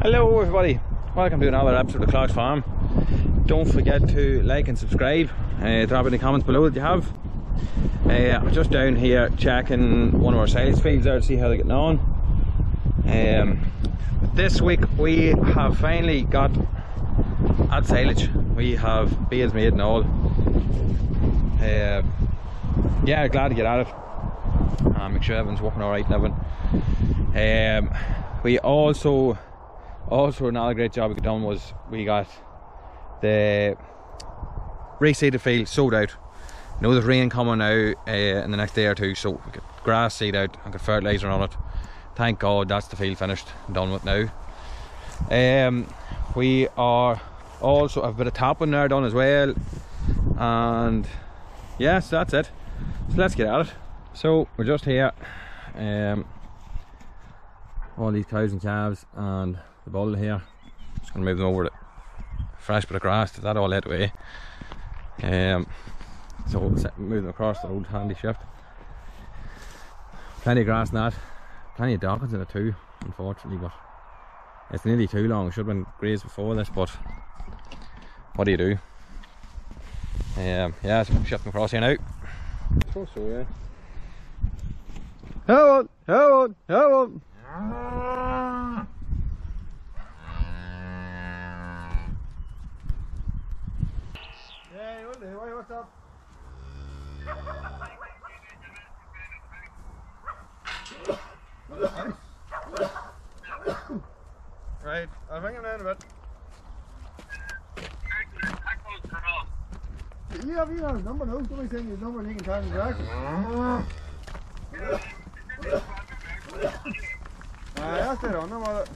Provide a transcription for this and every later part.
Hello everybody, welcome to another episode of Clarke's Farm. Don't forget to like and subscribe, uh, drop any comments below that you have. Uh, I'm just down here checking one of our silage fields there to see how they're getting on. Um, this week we have finally got at silage, we have bales made and all. Uh, yeah, glad to get at it. Uh, make sure everyone's working alright and everything. Um, we also also another great job we done was we got the reseeded field sowed out. Know there's rain coming now uh, in the next day or two so we got grass seed out and got fertilizer on it. Thank god that's the field finished done with now. Um, we are also have a bit of tapping there done as well. And yes that's it. So let's get at it. So we're just here um, all these cows and calves and the bull here. Just gonna move them over to fresh bit of grass. That all that way. Um, so move them across the old handy shift. Plenty of grass in that. Plenty of dockets in it too, unfortunately, but it's nearly too long. It should have been grazed before this, but what do you do? Um, yeah, so shift them across here now. I so, yeah. Hold on, hold on, hold on. Hey, what's up? right, I'm bring him a bit. You have, you have his number now. Somebody send you his number and you can try him back. That's it on. No matter.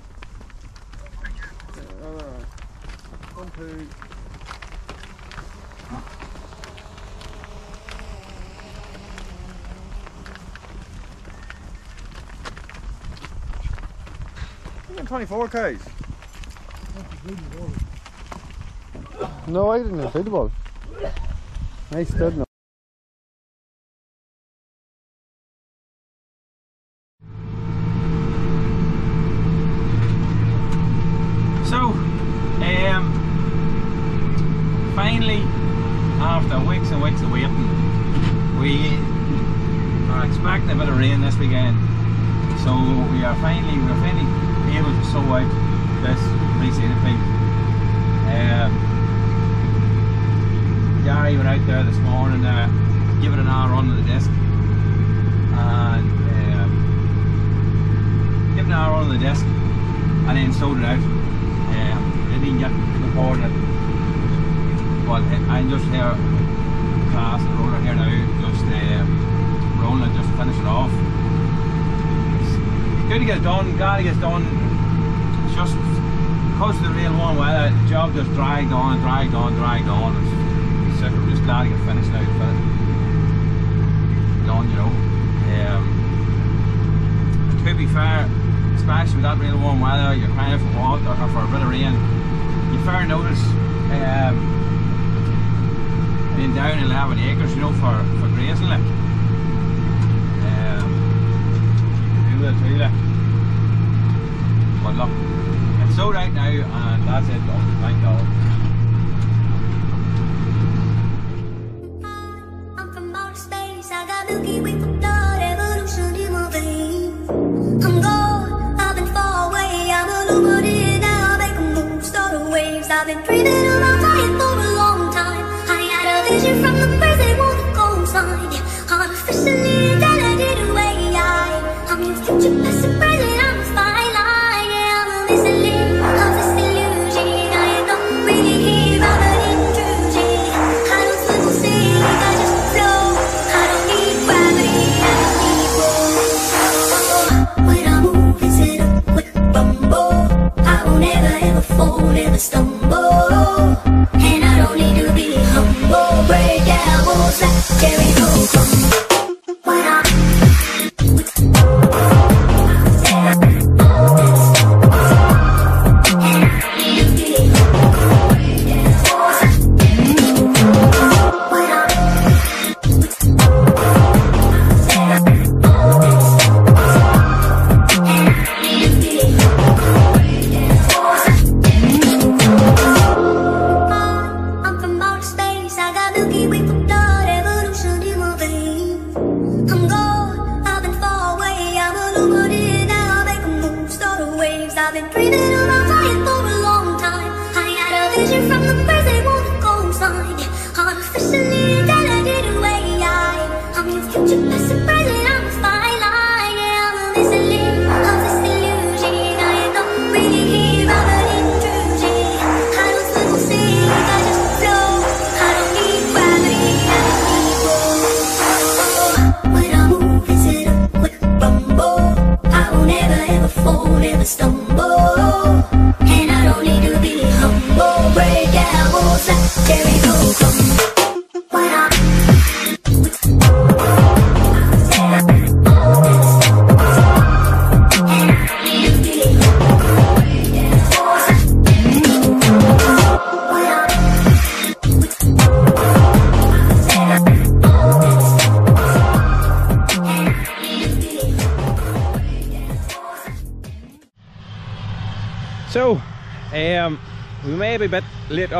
One, two. 24 Ks. No, I didn't feed the ball. Nice stud now. So, um, finally, after weeks and weeks of waiting, we are expecting a bit of rain this weekend. So we are finally, we're finally able to sow out this reseeded field. Um, Gary went out there this morning, uh, give it an hour to the disc, and um, give it an hour to the disc, and then sowed it out. Um, didn't even get recording it, but I'm just here, Claas the roller here now, just uh, rolling it, just finish it off good to get it done, glad it done. It's just because of the real warm weather, the job just dragged on, dragged on, dragged on. It's, we're just glad to get finished now, but done, you know. Um, to be fair, especially with that real warm weather, you're crying for water or for a bit of rain. You fair notice um, being down 11 acres, you know, for, for grazing like. it too like. Look, it's so right now and that's it done, thank God. Milky Way I've been dreaming about flying for a long time. I had a vision from the crazy water coastline. Yeah, artificially talented away. I, I'm your future, past and present. I'm a fine line. I'm a missing of this illusion. I am not really here. I'm. I don't swim or sing. I just flow. I don't need gravity. I just need roll. When I move, it's in a rumble. I will never ever fall, never stumble.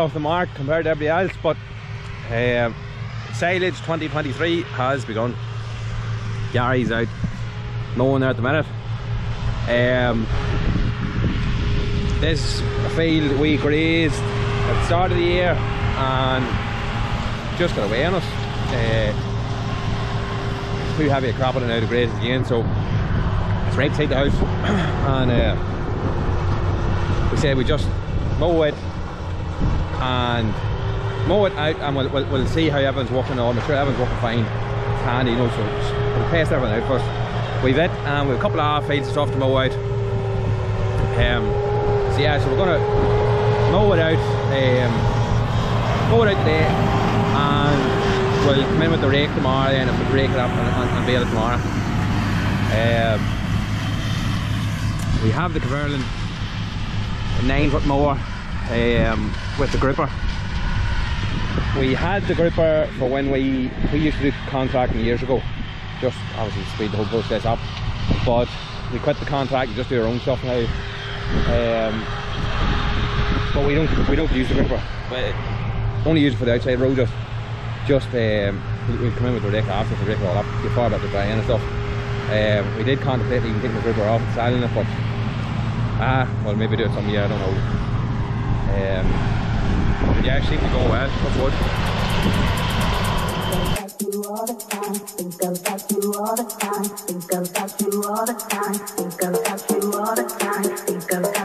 Off the mark compared to everybody else, but um, Silage 2023 has begun. Gary's out mowing there at the minute. Um, this field we grazed at the start of the year and just got away on us. Uh, too heavy a crop on it now to graze again, so it's right beside the house and uh, we said we just mow it and mow it out and we'll, we'll, we'll see how everyone's walking on. I'm sure everyone's walking fine. It's handy, you know, so we'll test everything out first. We've it and we've a couple of half fields of stuff to mow out. Um, so yeah, so we're gonna mow it out, um, mow it out today and we'll come in with the rake tomorrow and we'll rake it up and, and, and bale it tomorrow. Um, we have the Kverneland nine foot mower um, with the grouper. We had the grouper for when we we used to do contracting years ago, just obviously speed the whole process up. But we quit the contract and just do our own stuff now. Um, but we don't we don't use the grouper. But only use it for the outside road. Just just um, we, we come in with the rake after the rake all up, get far the drying and stuff. Um, we did contemplate even taking the grouper off and selling it, but Ah, well, maybe do it some year, I don't know. Um, yeah, it seemed to go well, touch wood. Think all you all the time. Think you all the time. Think you all the time. Think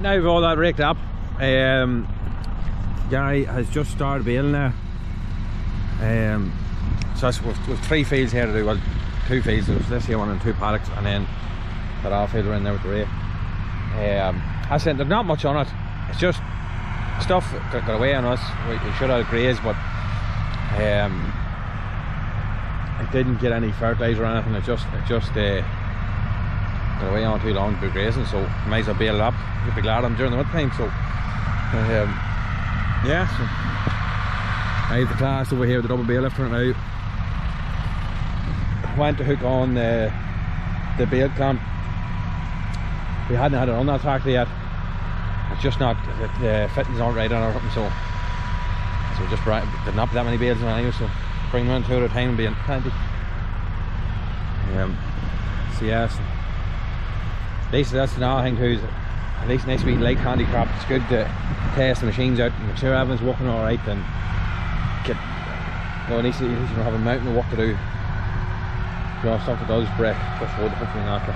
now we've all that raked up, um, Gary has just started baling there. Um, so with three fields here to do. Well, two fields. There's this here one and two paddocks, and then that off field in there with the ray. Um, I said there's not much on it. It's just stuff got, got away on us. We, we should have grazed, but um, it didn't get any fertilizer or anything. It just it just uh, got away on too long to be grazing. So might as well bale it up. You'll be glad I'm during the winter time. So um, yeah. So I have the Claas over here with the double bale lifter now. Went to hook on the the bale clamp. We hadn't had it on that tractor yet. It's just not the fittings aren't right on or something. So so we just brought, did not put that many bales on anyway. So bring one two at a time in plenty. Um, so yes. At least that's another thing too. At least next week like handicraft, it's good to test the machines out and make sure everyone's working all right and get. Know, at least you don't have a mountain of work to do. You know, stuff that does break before the hopefully not.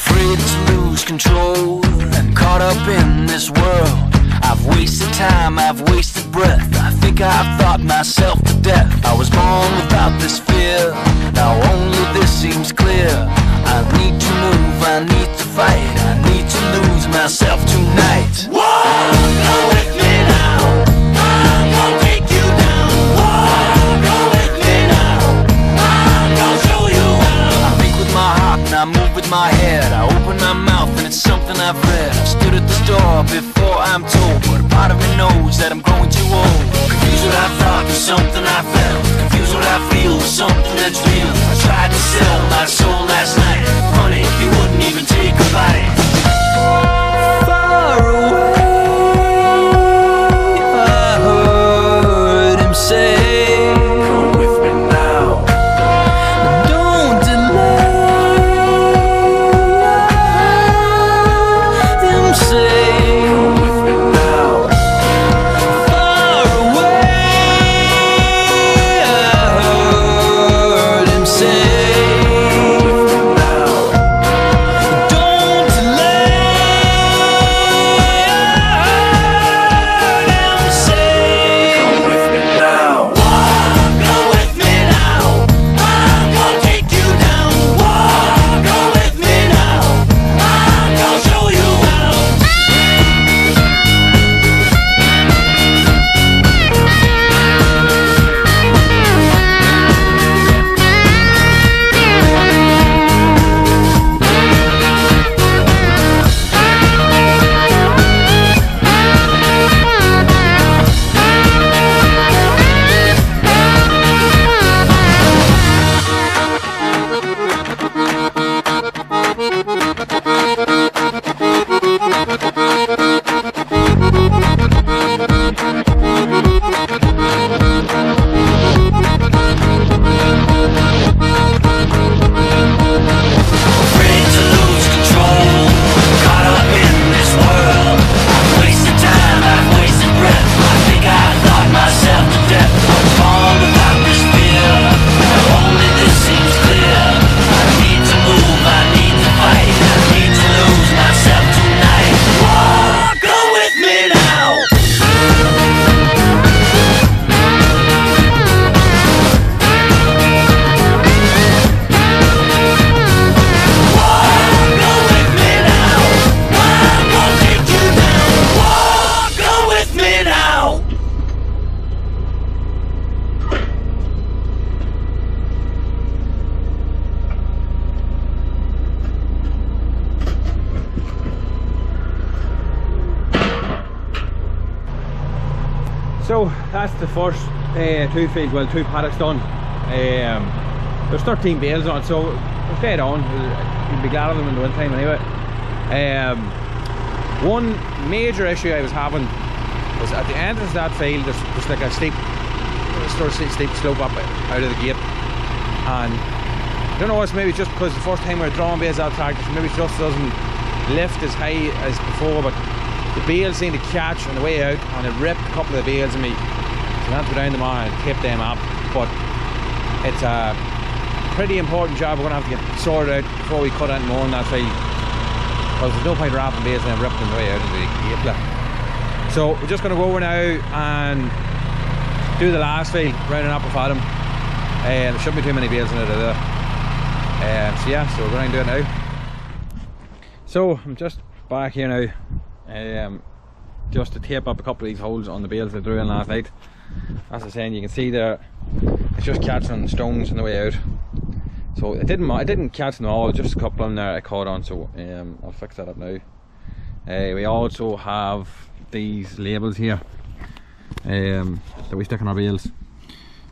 Afraid to lose control and caught up in this world. I've wasted time, I've wasted breath. I think I've thought myself to death. I was born without this fear. Now only this seems clear. I need to move, I need to fight. I need to lose myself tonight. Come my head. I open my mouth and it's something I've read. I've stood at the door before I'm told, but a part of me knows that I'm growing too old. Confused what I thought with something I felt. The first uh, two fields, well two paddocks done. Um, there's 13 bales on so we're dead on. You'll be glad of them in the winter time anyway. Um, one major issue I was having was at the end of that field, there's, there's like a steep, sort of steep slope up out of the gate, and I don't know, it's maybe just because the first time we we're drawing bales out tractors, maybe it just doesn't lift as high as before, but the bales seemed to catch on the way out, and it ripped a couple of the bales in me. Had to go down the mine and tip them up, but it's a pretty important job we're going to have to get sorted out before we cut out more on that field. Because there's no point wrapping bales and ripping them the way out of the gate. So we're just going to go over now and do the last field, rounding up with Adam. And there shouldn't be too many bales in it either. Um, so yeah, so we're going to do it now. So I'm just back here now, um, just to tape up a couple of these holes on the bales I drew in last night. As I was saying, you can see there, it's just catching stones on the way out. So it didn't, it didn't catch them all, just a couple them there I caught on. So um, I'll fix that up now. Uh, we also have these labels here um, that we stick on our bales.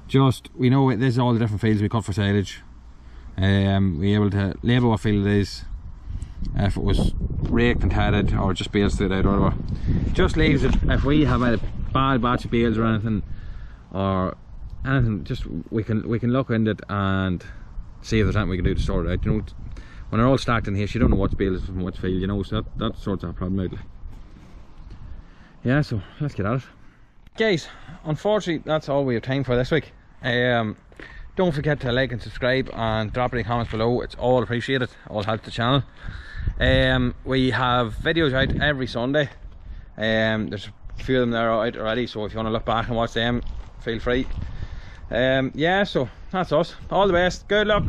Just we know this is all the different fields we cut for silage. Um, we able to label what field it is, if it was raked and headed or just bales stood out or whatever. Just leaves it if we have a bad batch of bales or anything or anything just we can we can look into it and see if there's anything we can do to sort it out. You know when they're all stacked in here you don't know what's bales from which field, you know, so that, that sorts our problem out. Yeah, so let's get at it. Guys, unfortunately that's all we have time for this week. Um don't forget to like and subscribe and drop any comments below. It's all appreciated. All helps the channel. Um, we have videos out every Sunday. Um, there's a few of them there out already, so if you want to look back and watch them, feel free. Um, yeah, so that's us. All the best. Good luck.